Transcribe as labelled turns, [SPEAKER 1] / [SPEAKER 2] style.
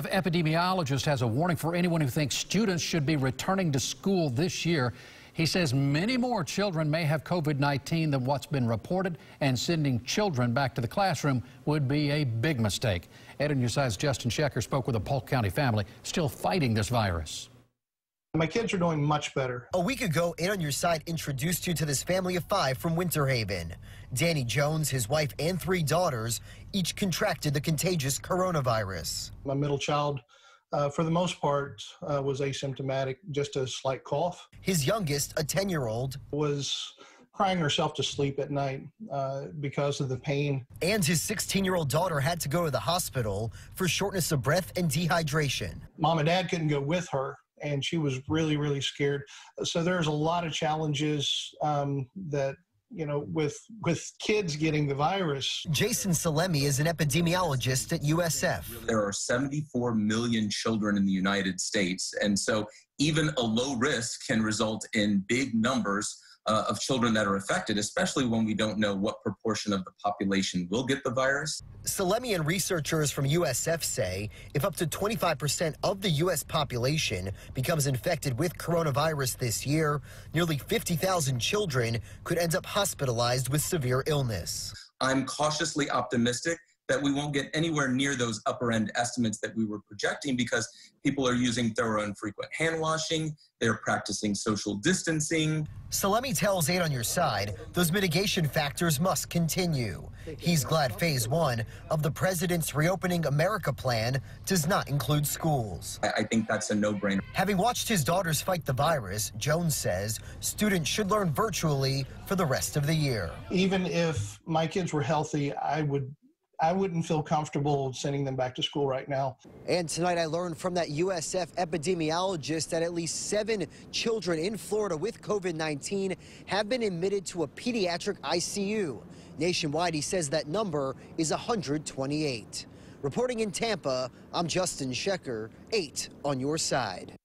[SPEAKER 1] epidemiologist has a warning for anyone who thinks students should be returning to school this year. He says many more children may have COVID-19 than what's been reported, and sending children back to the classroom would be a big mistake. 8 on Your Side's Justin Shecker spoke with a Polk County family still fighting this virus.
[SPEAKER 2] My kids are doing much better.
[SPEAKER 3] A week ago, 8 on Your Side introduced you to this family of five from Winter Haven. Danny Jones, his wife, and three daughters each contracted the contagious coronavirus.
[SPEAKER 2] My middle child, uh, for the most part, uh, was asymptomatic, just a slight cough.
[SPEAKER 3] His youngest, a 10 year old,
[SPEAKER 2] was crying herself to sleep at night uh, because of the pain.
[SPEAKER 3] And his 16 year old daughter had to go to the hospital for shortness of breath and dehydration.
[SPEAKER 2] Mom and dad couldn't go with her and she was really, really scared. So there's a lot of challenges um, that you know, with with kids getting the virus.
[SPEAKER 3] Jason Salemi is an epidemiologist at USF.
[SPEAKER 4] There are 74 million children in the United States, and so even a low risk can result in big numbers uh, of children that are affected, especially when we don't know what proportion of the population will get the virus.
[SPEAKER 3] Salemi and researchers from USF say if up to 25% of the U.S. population becomes infected with coronavirus this year, nearly 50,000 children could end up hospitalized with severe illness.
[SPEAKER 4] I'm cautiously optimistic that we won't get anywhere near those upper end estimates that we were projecting because people are using thorough and frequent hand washing, they're practicing social distancing.
[SPEAKER 3] Salemi tells 8 on your side those mitigation factors must continue. He's glad phase one of the president's Reopening America plan does not include schools.
[SPEAKER 4] I think that's a no brainer.
[SPEAKER 3] Having watched his daughters fight the virus, Jones says students should learn virtually for the rest of the year.
[SPEAKER 2] Even if my kids were healthy, I would I wouldn't feel comfortable sending them back to school right now.
[SPEAKER 3] And tonight I learned from that USF epidemiologist that at least seven children in Florida with COVID-19 have been admitted to a pediatric ICU. Nationwide, he says that number is 128. Reporting in Tampa, I'm Justin Shecker, 8 on your side.